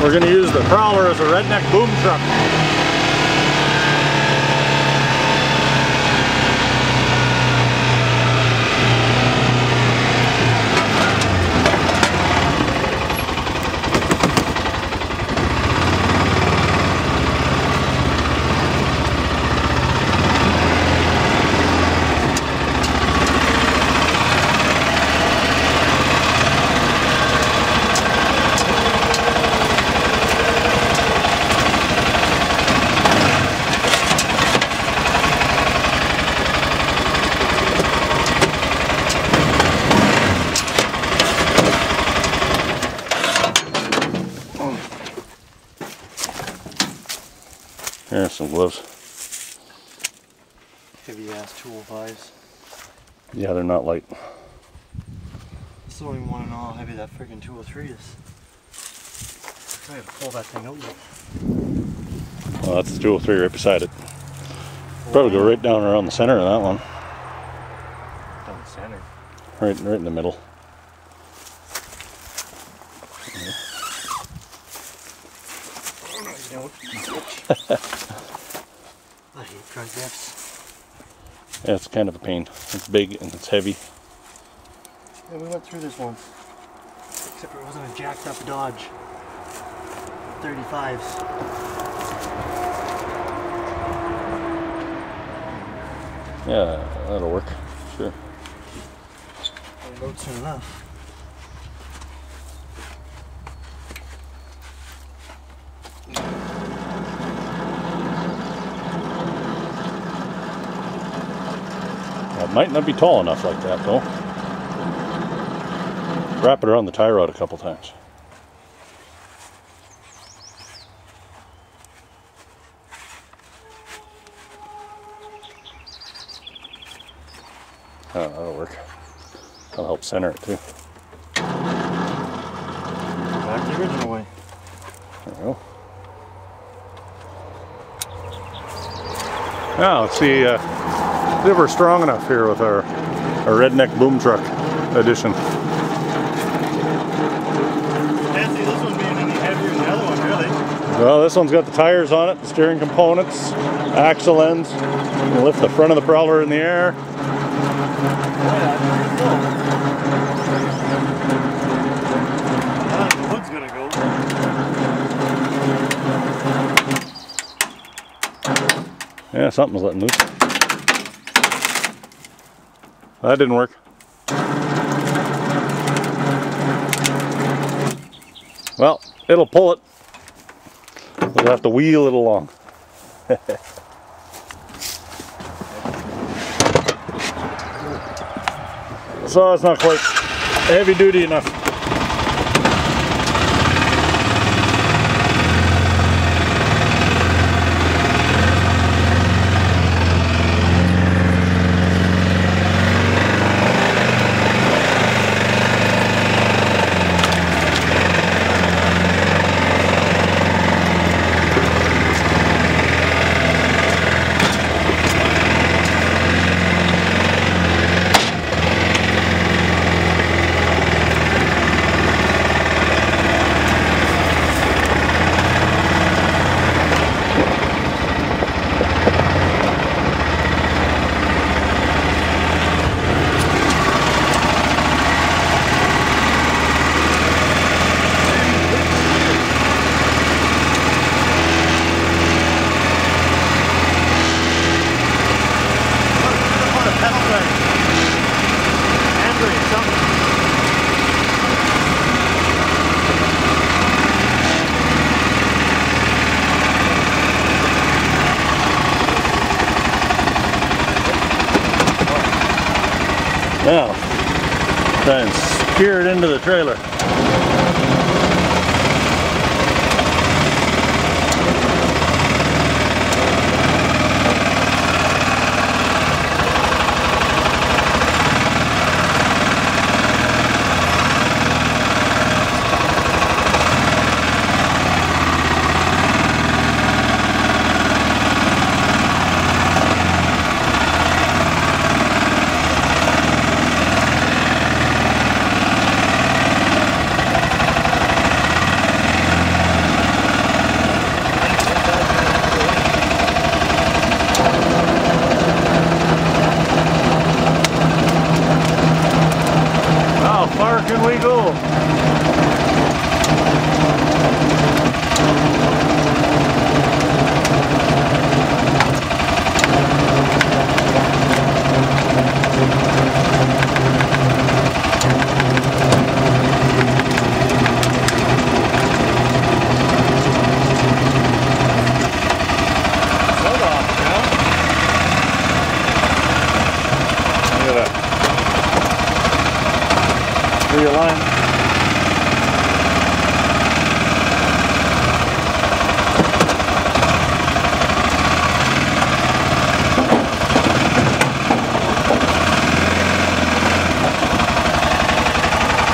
We're going to use the Prowler as a redneck boom truck. Here's some gloves. Heavy ass 205s. Yeah, they're not light. Don't even want to know how heavy that freaking 203 is. I have to pull that thing out with. Well, that's the 203 right beside it. Probably go right down around the center of that one. Down the center. Right, right in the middle. Oh no, you. I hate dry dips. Yeah, it's kind of a pain. It's big and it's heavy. Yeah, we went through this once. Except it wasn't a jacked up Dodge. 35s. Yeah, that'll work. Sure. I'll load soon enough. Might not be tall enough like that though. Wrap it around the tie rod a couple times. Oh, that'll work. That'll help center it too. Back the original way. There we go. Now let's see uh, if we're strong enough here with our, our redneck boom truck edition. Can't see this one being any heavier than the other one, really. Well, this one's got the tires on it, the steering components, axle ends. We'll lift the front of the prowler in the air. Yeah, it's pretty full. The wood's gonna go. Yeah, something's letting loose. That didn't work. Well, it'll pull it. We'll have to wheel it along. so it's not quite heavy duty enough. And steer it into the trailer. far can we go? realign.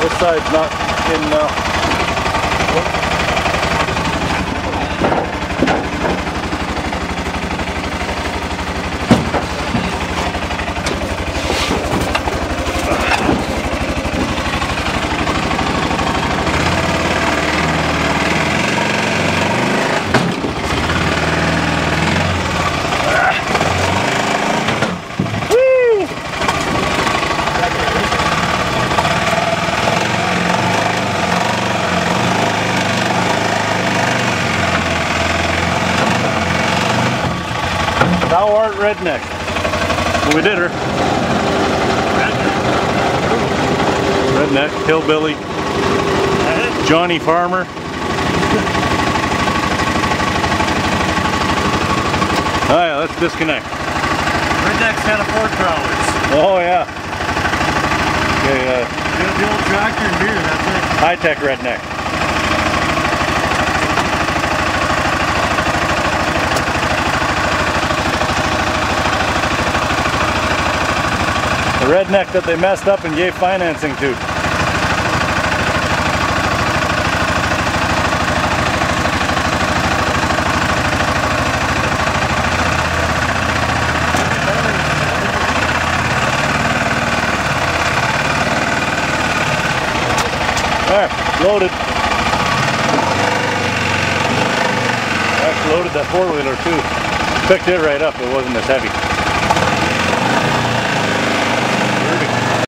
This side's not in now. Redneck. We did her. Redneck, hillbilly, Johnny Farmer. Alright, let's disconnect. Redneck's had a four crawlers. Oh yeah. Okay, uh, Got the old tractor and beer, that's it. high-tech redneck. The redneck that they messed up and gave financing to. Alright, loaded. Actually loaded that four-wheeler too. Picked it right up, it wasn't as heavy.